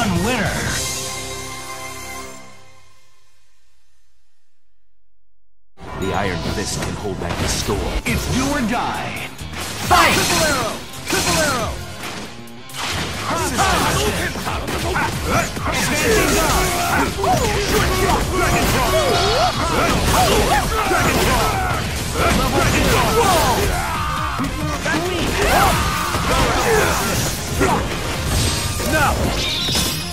one winner. The Iron Fist can hold back the storm. It's do or die. Fight! Triple arrow! Triple arrow! Advancing guard. No!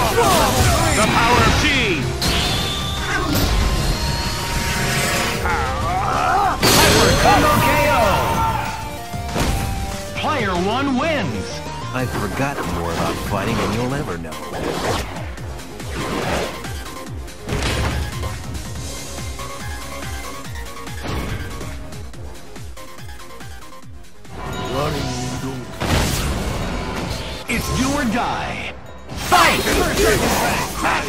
The power of Chi! Combo KO. Player one wins. I've forgotten more about fighting than you'll ever know. It's do or die. Fight! Pass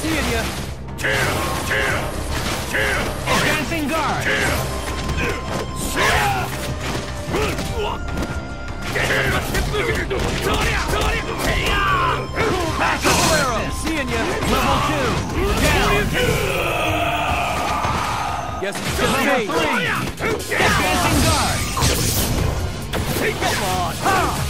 Seeing ya! Advancing guard. Triple arrow! Seeing ya! Level two. Down. Guess it's three. Advancing guard. Come on!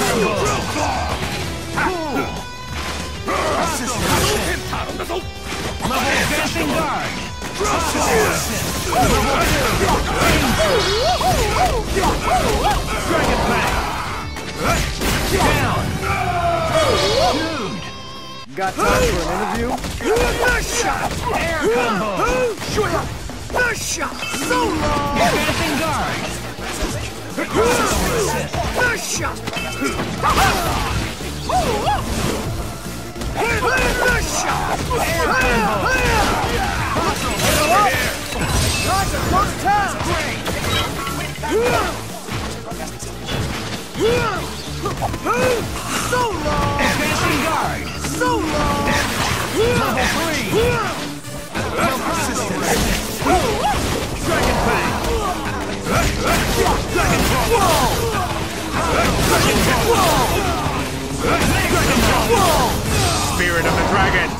combo. Cool. Level advancing guard. Level Spirit of the Dragon!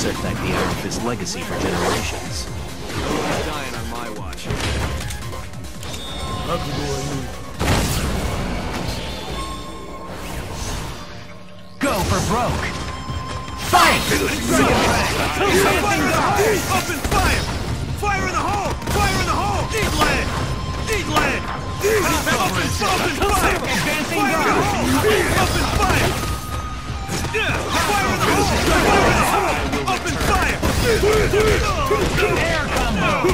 set back the Iron Fist legacy for generations. Dying on my watch. Go for broke! Fight! Up and fire! Fire in the hole! Fire in the hole! Need lead! Need lead! Up and, up and fire! Advancing Fire in the hole! Up and fire! Yeah! Air combo!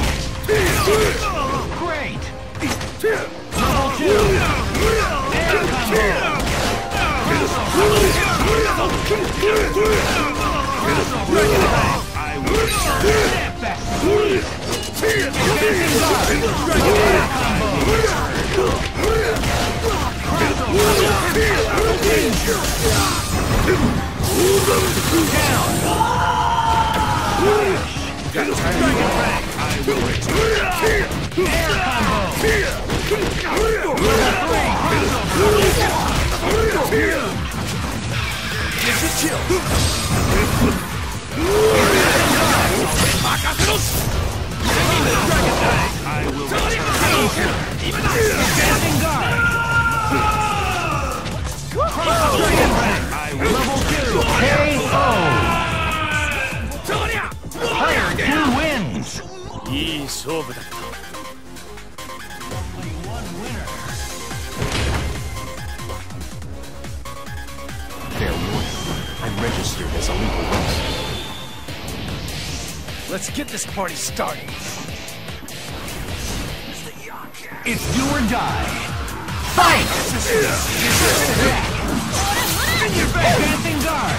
Combo! Air combo! Advancing guard! Dragon いい勝負だ Fair warning. I'm registered as a legal weapon. Let's get this party started. It's do or die. Fight! Advancing guard!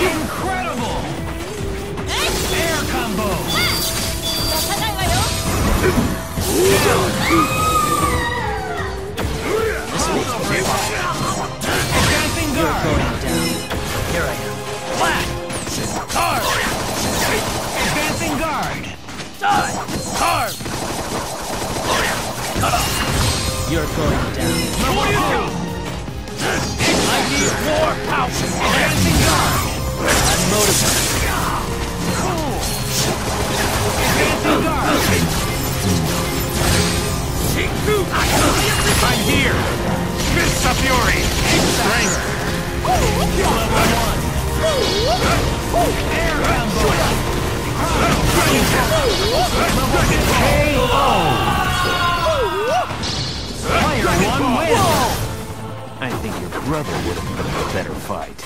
Incredible! Air combo! Advancing You're going down. Level two! I need more power! Advancing guard! I'm motivated. Advancing guard! I'm here! Fist of Fury! Strength! Brother would have put up a better fight.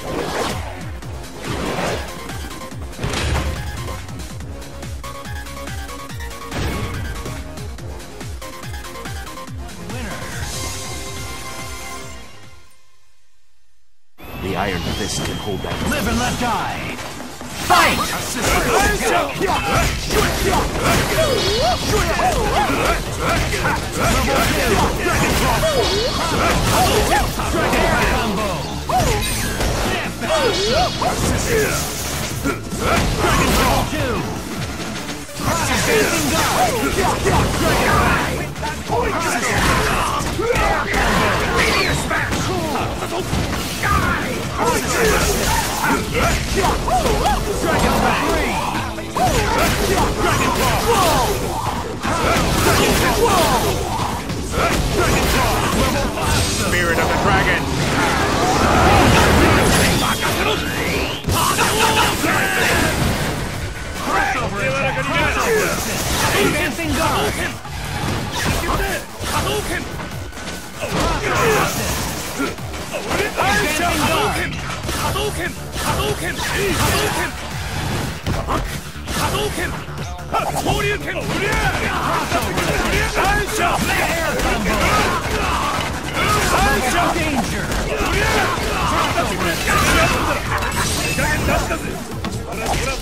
The Iron Fist can hold that. Live and let die! Fight! Dragon Ball! Dragon Ball! Standing guard! Hadouken! Standing guard! Hadouken! Hadouken! Hadouken! Hadouken! Horyuken! Sideshow! Air combo! Sideshow! Danger! Sideshow!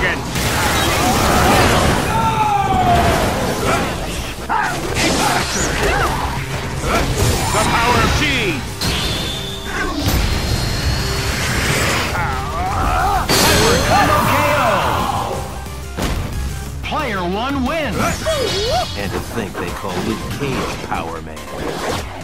Dragon! The power of Chi! Player one wins. And to think they call Luke Cage Power Man.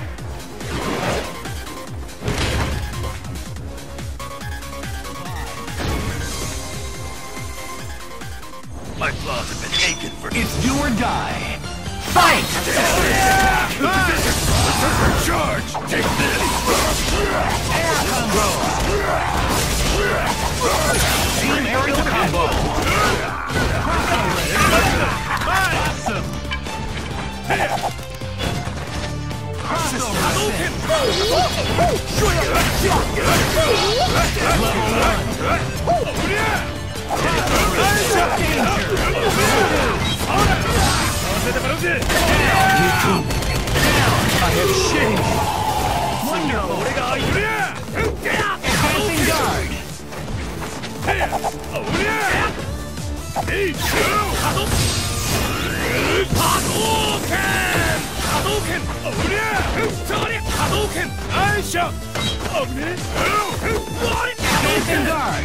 My claws have been aching for It's do or die. Fight! charge! Take this! Air combo. Team aerial combo. Awesome. Crossover. Advancing guard. Advancing guard. Danger. Air combo. Down. Dude. Big mistake! Danger. Down. Sweet. Advancing guard.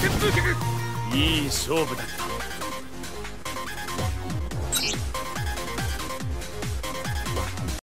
旋風いい勝負だった。